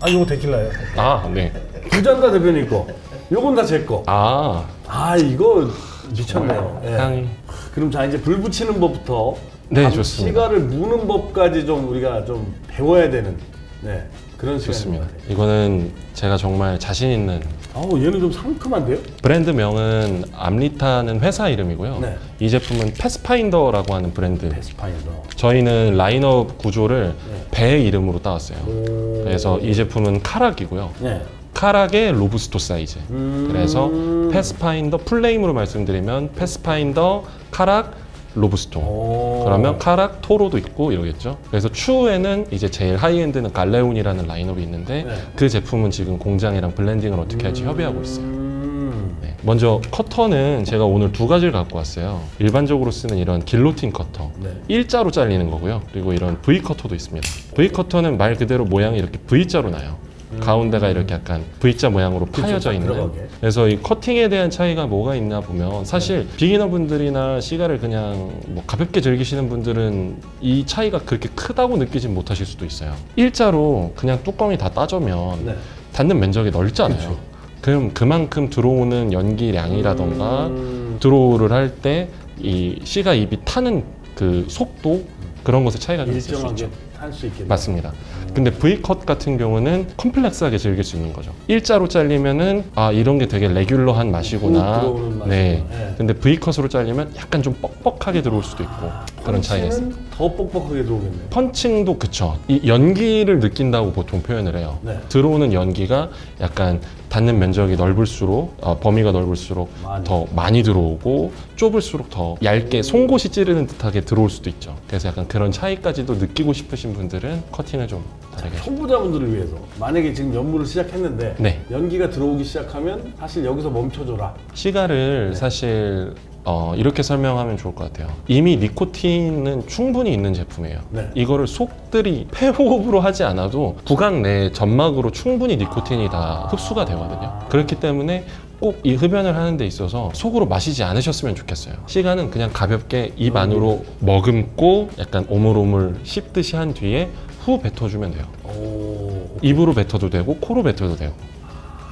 아 이거 데킬라예요. 아, 네. 두 잔 다 대표님 거. 요건 다 제 거. 아, 아 이거 미쳤네요. 예. 향이. 그럼 자 이제 불 붙이는 법부터 네, 밤 좋습니다. 시가를 무는 법까지 좀 우리가 좀 배워야 되는 네 그런 좋습니다. 이거는 제가 정말 자신 있는 아우 얘는 좀 상큼한데요? 브랜드명은 암리타는 회사 이름이고요. 네. 이 제품은 패스파인더라고 하는 브랜드. 패스파인더. 저희는 라인업 구조를 네. 배 이름으로 따왔어요. 오. 그래서 이 제품은 카락이고요. 네. 카락의 robusto 사이즈. 음. 그래서 패스파인더 full name으로 말씀드리면 패스파인더 카락 robusto. 오. 그러면 카락 toro도 있고 이러겠죠. 그래서 추후에는 이제 제일 high-end는 갈레온이라는 라인업이 있는데 네. 그 제품은 지금 공장이랑 blending을 어떻게 할지 협의하고 있어요. 음. 네. 먼저 커터는 제가 오늘 두 가지를 갖고 왔어요. 일반적으로 쓰는 이런 guillotine 커터. 네. 일자로 잘리는 거고요. 그리고 이런 V 커터도 있습니다. V 커터는 말 그대로 모양이 이렇게 V자로 나요. 가운데가 이렇게 약간 V자 모양으로 파여져 딱 있는. 들어가게. 그래서 이 커팅에 대한 차이가 뭐가 있나 보면 사실 네. 비기너 분들이나 시가를 그냥 뭐 가볍게 즐기시는 분들은 이 차이가 그렇게 크다고 느끼진 못하실 수도 있어요. 일자로 그냥 뚜껑이 다 따져면 네. 닿는 면적이 넓잖아요. 그쵸. 그럼 그만큼 들어오는 연기량이라던가 음. 드로우를 할 때이 씨가 입이 타는 그 속도 그런 것에 차이가 좀 있을 수 있죠. 탈수 있게. 맞습니다. 근데 V컷 같은 경우는 컴플렉스하게 즐길 수 있는 거죠. 일자로 잘리면은 아 이런 게 되게 레귤러한 맛이구나. 훅 들어오는 맛이구나. 네. 네. 근데 V컷으로 잘리면 약간 좀 뻑뻑하게 들어올 수도 있고 그런 차이가. 펀치는 더 뻑뻑하게 들어오겠네요. 펀칭도 그쵸. 이 연기를 느낀다고 보통 표현을 해요. 네. 들어오는 연기가 약간 닿는 면적이 넓을수록 어, 범위가 넓을수록 많이. 더 많이 들어오고 좁을수록 더 얇게 송곳이 찌르는 듯하게 들어올 수도 있죠. 그래서 약간 그런 차이까지도 느끼고 싶으신 분들은 커팅을 좀 다르게 초보자분들을 위해서 만약에 지금 연무를 시작했는데 네. 연기가 들어오기 시작하면 사실 여기서 멈춰줘라. 시가를 네. 사실 어, 이렇게 설명하면 좋을 것 같아요. 이미 니코틴은 충분히 있는 제품이에요. 네. 이거를 속들이 폐호흡으로 하지 않아도 구강 내 점막으로 충분히 니코틴이 다 흡수가 되거든요. 그렇기 때문에 꼭 이 흡연을 하는 데 있어서 속으로 마시지 않으셨으면 좋겠어요. 시간은 그냥 가볍게 입 안으로 머금고 약간 오물오물 씹듯이 한 뒤에 후 뱉어주면 돼요. 오, 입으로 뱉어도 되고 코로 뱉어도 돼요.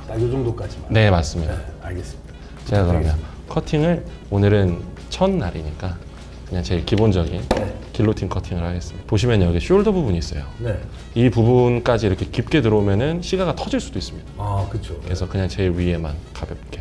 딱이 정도까지만. 네, 맞습니다. 네, 알겠습니다. 제가 그러면 부탁드리겠습니다. 커팅을 오늘은 첫 날이니까 그냥 제일 기본적인 네. guillotine 커팅을 하겠습니다. 보시면 여기 shoulder 부분이 있어요. 네. 이 부분까지 이렇게 깊게 들어오면은 시가가 터질 수도 있습니다. 아, 그렇죠. 그래서 그냥 제일 위에만 가볍게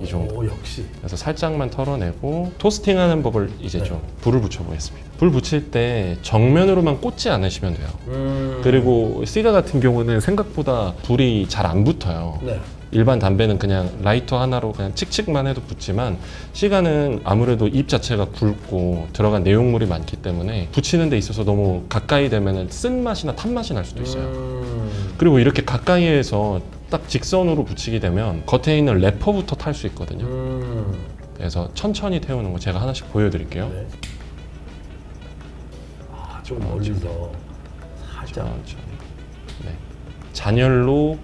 이 정도. 오, 역시. 그래서 살짝만 털어내고 toasting 하는 법을 이제 네. 좀 불을 붙여보겠습니다. 불 붙일 때 정면으로만 꽂지 않으시면 돼요. 음. 그리고 시가 같은 경우는 생각보다 불이 잘 안 붙어요. 네. 일반 담배는 그냥 라이터 하나로 그냥 칙칙만 해도 붙지만 시가는 아무래도 잎 자체가 굵고 들어간 내용물이 많기 때문에 붙이는 데 있어서 너무 가까이 되면 쓴 맛이나 탄 맛이 날 수도 있어요. 음. 그리고 이렇게 가까이에서 딱 직선으로 붙이게 되면 겉에 있는 래퍼부터 탈 수 있거든요. 음. 그래서 천천히 태우는 거 제가 하나씩 보여드릴게요. 네. 아, 좀 멀리서 살짝. 네. 잔열로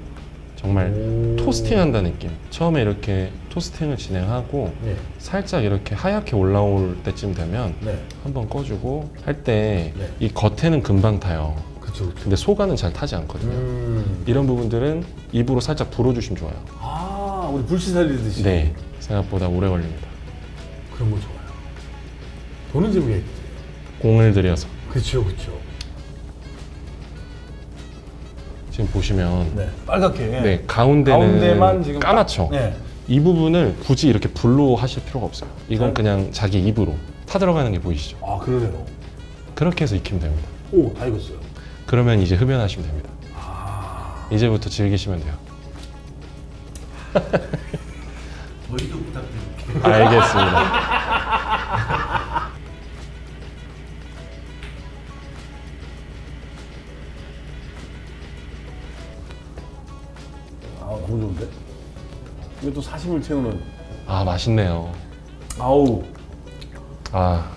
정말 오. 토스팅 한다는 느낌. 처음에 이렇게 토스팅을 진행하고 네. 살짝 이렇게 하얗게 올라올 때쯤 되면 네. 한번 꺼주고 할 때이 네. 겉에는 금방 타요. 그쵸, 그쵸. 근데 속안은 잘 타지 않거든요. 음. 이런 부분들은 입으로 살짝 불어주시면 좋아요. 아, 우리 불씨 살리듯이. 네, 생각보다 오래 걸립니다. 그런 거 좋아요. 도는 재미가 있지. 공을 들여서 그쵸, 그쵸. 지금 보시면 네. 빨갛게. 네, 가운데는 가운데만 지금 까맣죠. 네. 이 부분을 굳이 이렇게 불로 하실 필요가 없어요. 이건 네. 그냥 자기 입으로 타 들어가는 게 보이시죠? 아, 그러네요. 그렇게 해서 익히면 됩니다. 오, 다 익었어요. 그러면 이제 흡연하시면 됩니다. 아. 이제부터 즐기시면 돼요. 저희도 부탁드릴게요. 알겠습니다. 너무 좋은데? 이게 또 사심을 채우는. 아 맛있네요. 아우. 아.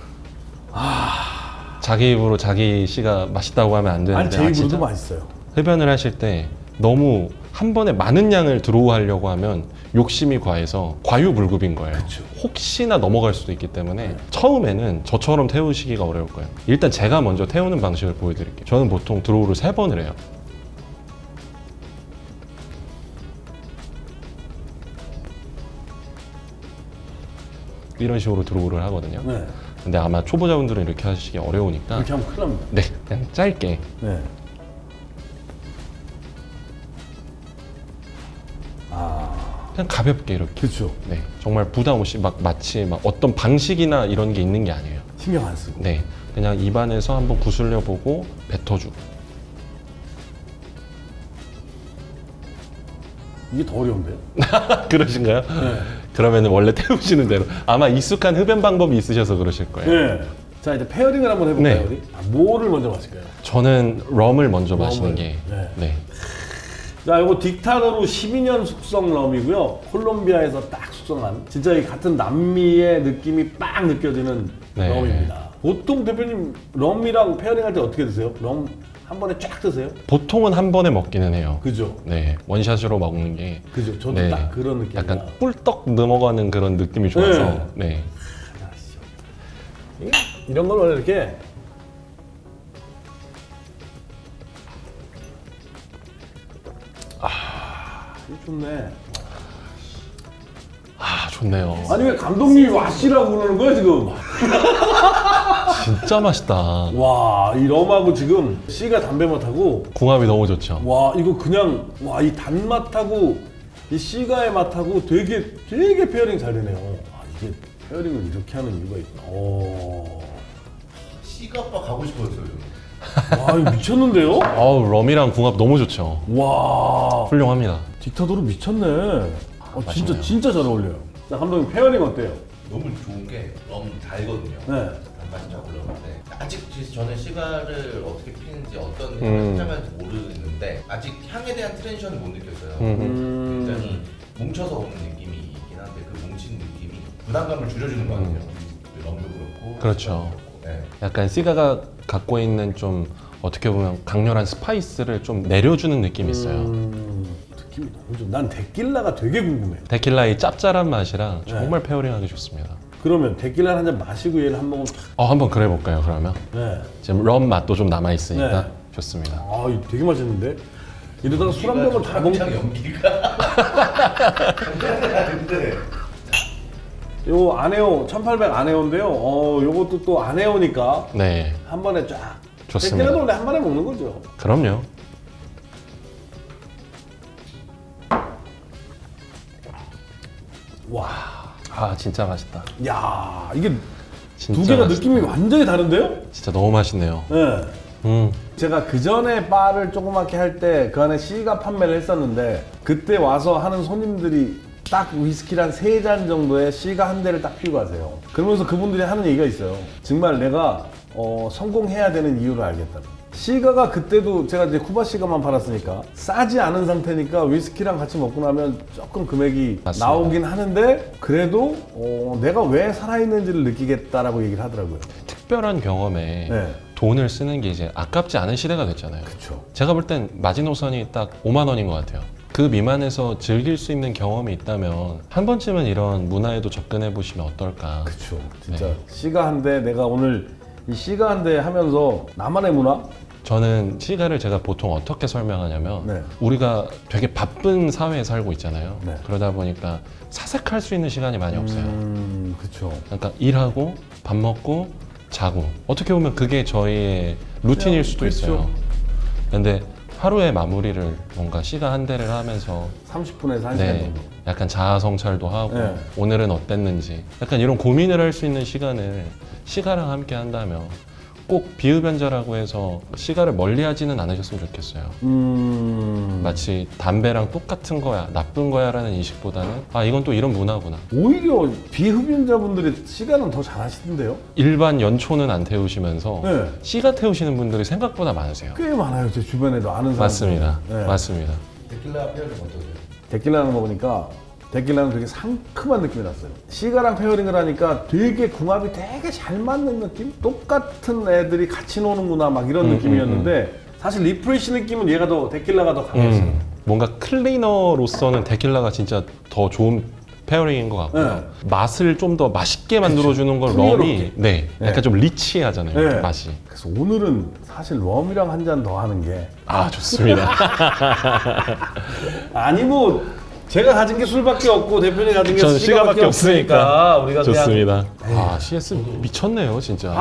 자기 입으로 자기 씨가 맛있다고 하면 안 되는데 아니, 제 아, 입으로도 진짜 맛있어요. 흡연을 하실 때 너무 한 번에 많은 양을 들어오하려고 하면 욕심이 과해서 과유불급인 거예요. 그쵸. 혹시나 넘어갈 수도 있기 때문에 처음에는 저처럼 태우시기가 어려울 거예요. 일단 제가 먼저 태우는 방식을 보여드릴게요. 저는 보통 드로우를 세 번을 해요. 이런 식으로 드로우를 하거든요. 네. 근데 아마 초보자분들은 이렇게 하시기 어려우니까 이렇게 하면 큰일 납니다. 네, 그냥 짧게 네. 아, 그냥 가볍게 이렇게 그렇죠. 네, 정말 부담 없이 막 마치 막 어떤 방식이나 이런 게 있는 게 아니에요. 신경 안 쓰고. 네, 그냥 입안에서 한번 구슬려 보고 뱉어주고. 이게 더 어려운데요? 그러신가요? 네. 그러면 원래 태우시는 대로 아마 익숙한 흡연 방법이 있으셔서 그러실 거예요. 네. 자, 이제 pairing을 한번 해볼까요, 네. 우리? 아, 뭐를 먼저 마실까요? 저는 럼을 먼저 마시는 게 네. 네. 자, 이거 딕타도르 12년 숙성 럼이고요. 콜롬비아에서 딱 숙성한 진짜 이 같은 남미의 느낌이 빡 느껴지는 네. 럼입니다. 보통 대표님 럼이랑 pairing 할 때 어떻게 드세요? 럼 한 번에 쫙 드세요? 보통은 한 번에 먹기는 해요. 그죠? 네, 원샷으로 먹는 게 그죠? 저도 네. 딱 그런 느낌이야. 약간 꿀떡 넘어가는 그런 느낌이 좋아서 네. 이런 걸 원래 이렇게 아, 좋네. 아 좋네요. 아니 왜 감독님이 와씨라고 그러는 거야 지금? 진짜 맛있다. 와, 이 럼하고 지금 시가 담배 맛하고 궁합이 너무 좋죠. 와 이거 그냥 와 이 단맛하고 이 시가의 맛하고 되게 되게 pairing 잘 되네요. 아 이게 pairing을 이렇게 하는 이유가 있구나. 오. 시가 아빠 가고 싶었어요. 와 이거 미쳤는데요? 아우 럼이랑 궁합 너무 좋죠. 와 훌륭합니다. 딕타도르 미쳤네. 어, 진짜 맛있네요. 진짜 잘 어울려요. 자 감독님 pairing 어때요? 너무 좋은 게 너무 달거든요. 네. 단맛이 쫙 올라오는데 아직 저는 시가를 어떻게 피는지 어떤 음. 향을 모르는데 아직 향에 대한 transition을 못 느꼈어요. 음. 굉장히 뭉쳐서 오는 느낌이 있긴 한데 그 뭉친 느낌이 부담감을 줄여주는 것 같아요. 그 럼도 그렇고 음. 그렇죠. 시가도 그렇고. 네. 약간 시가가 갖고 있는 좀 어떻게 보면 강렬한 spice를 좀 내려주는 느낌이 있어요. 음, 느낌이 너무 좋아. 난 데킬라가 되게 궁금해요. 데킬라의 짭짤한 맛이랑 네. 정말 pairing하기 좋습니다. 그러면 데킬라 한잔 마시고 얘를 한 모금 탁. 어 한번 그래 볼까요? 그러면 네. 지금 럼 맛도 좀 남아 있으니까 네. 좋습니다. 아 되게 맛있는데. 이러다가 술 한 병을 다 먹. 장 연기가 요 아네오 1800 아네오인데요. 어 요것도 또 아네오니까 네, 한 번에 쫙. 좋습니다. 데킬라도 원래 한 번에 먹는 거죠. 그럼요. 와. 아 진짜 맛있다. 야 이게 두 개가 맛있다. 느낌이 완전히 다른데요? 진짜 너무 맛있네요. 네. 음, 제가 그 전에 바를 조그맣게 할 때 그 안에 시가 판매를 했었는데 그때 와서 하는 손님들이 딱 위스키를 한 세 잔 정도의 시가 한 대를 딱 피우고 가세요. 그러면서 그분들이 하는 얘기가 있어요. 정말 내가 어, 성공해야 되는 이유를 알겠다. 시가가 그때도 제가 이제 쿠바 시가만 팔았으니까 싸지 않은 상태니까 위스키랑 같이 먹고 나면 조금 금액이 맞습니다. 나오긴 하는데 그래도 어, 내가 왜 살아있는지를 느끼겠다라고 얘기를 하더라고요. 특별한 경험에 네. 돈을 쓰는 게 이제 아깝지 않은 시대가 됐잖아요. 그렇죠. 제가 볼 땐 마지노선이 딱 5만 원인 것 같아요. 그 미만에서 즐길 수 있는 경험이 있다면 한 번쯤은 이런 문화에도 접근해 보시면 어떨까. 그렇죠. 진짜 네. 시가 한데 내가 오늘 이 시가 한데 하면서 나만의 문화? 저는 시가를 제가 보통 어떻게 설명하냐면 네. 우리가 되게 바쁜 사회에 살고 있잖아요. 네. 그러다 보니까 사색할 수 있는 시간이 많이 없어요. 음, 그렇죠. 그러니까 일하고 밥 먹고 자고 어떻게 보면 그게 저희의 루틴일 수도 그렇죠. 있어요. 근데 하루의 마무리를 뭔가 시가 한 대를 하면서 30분에서 1시간 네, 정도. 약간 자아 성찰도 하고 네. 오늘은 어땠는지 약간 이런 고민을 할 수 있는 시간을 시가랑 함께 한다면 꼭 비흡연자라고 해서 시가를 멀리하지는 않으셨으면 좋겠어요. 음, 마치 담배랑 똑같은 거야, 나쁜 거야라는 인식보다는 아 이건 또 이런 문화구나. 오히려 비흡연자분들이 시가는 더 잘하시던데요? 일반 연초는 안 태우시면서 네. 시가 태우시는 분들이 생각보다 많으세요. 꽤 많아요. 제 주변에도 아는 사람. 맞습니다. 네. 맞습니다. 데킬라 pairing 어떠세요? 데킬라를 먹으니까 데킬라는 되게 상큼한 느낌이 났어요. 시가랑 pairing을 하니까 되게 궁합이 되게 잘 맞는 느낌? 똑같은 애들이 같이 노는구나 막 이런 음, 느낌이었는데 사실 refresh 느낌은 얘가 더 데킬라가 더 강했어요. 음, 뭔가 클리너로서는 데킬라가 진짜 더 좋은 pairing인 것 같고요. 네. 맛을 좀 더 맛있게 만들어주는 걸 풍요롭게. 럼이 네, 네. 약간 좀 rich하잖아요. 네. 맛이. 그래서 오늘은 사실 럼이랑 한 잔 더 하는 게 아 좋습니다. 아니 뭐 제가 가진 게 술밖에 없고 대표님 가진 게 저는 시가밖에 시가밖에 없으니까 우리가 그냥 좋습니다. 아 CS 미쳤네요 진짜.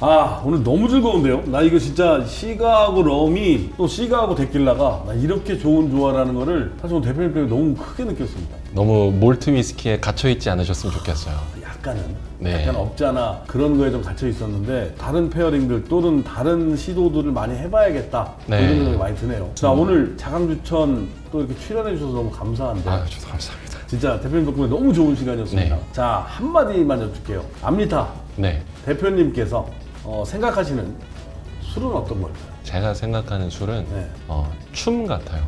아 오늘 너무 즐거운데요? 나 이거 진짜 시가하고 럼이 또 시가하고 데킬라가 나 이렇게 좋은 조화라는 거를 사실 대표님 때문에 너무 크게 느꼈습니다. 너무 몰트 위스키에 gat혀 있지 않으셨으면 좋겠어요. 약간은 네. 약간 없잖아 그런 거에 좀 갇혀 있었는데 다른 페어링들 또는 다른 시도들을 많이 해봐야겠다 네. 이런 생각이 많이 드네요. 자 오늘 자강주천 또 이렇게 출연해 주셔서 너무 감사한데 아 저도 감사합니다. 진짜 대표님 덕분에 너무 좋은 시간이었습니다. 네. 자 한마디만 여쭐게요. 암리타 네, 대표님께서 어, 생각하시는 술은 어떤 걸까요? 제가 생각하는 술은 네. 어, 춤 같아요.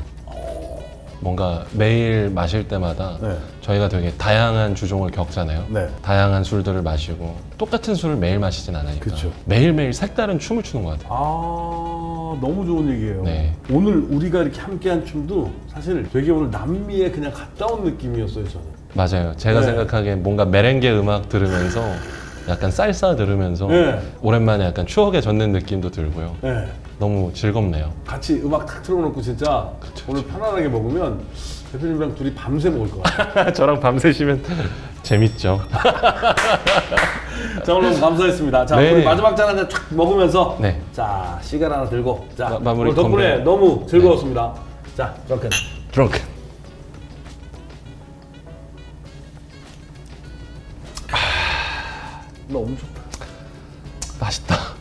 뭔가 매일 마실 때마다 네. 저희가 되게 다양한 주종을 겪잖아요. 네. 다양한 술들을 마시고 똑같은 술을 매일 마시진 않으니까 그쵸. 매일매일 색다른 춤을 추는 것 같아요. 아 너무 좋은 얘기예요. 네. 오늘 우리가 이렇게 함께한 춤도 사실 되게 오늘 남미에 그냥 갔다 온 느낌이었어요 저는. 맞아요. 제가 네. 생각하기엔 뭔가 메렝게 음악 들으면서 약간 쌀싸 들으면서 네. 오랜만에 약간 추억에 젖는 느낌도 들고요. 네. 너무 즐겁네요. 같이 음악 탁 틀어놓고 진짜 오늘 편안하게 먹으면 대표님이랑 둘이 밤새 먹을 것 같아요. 저랑 밤새시면 재밌죠. 자 오늘 너무 감사했습니다. 자 네. 우리 마지막 잔한잔쫙 먹으면서 네. 자 시간 하나 들고 자 마- 마무리 오늘 덕분에 건배. 너무 즐거웠습니다. 자 드렁큰 드렁큰. 너무 좋다. 맛있다.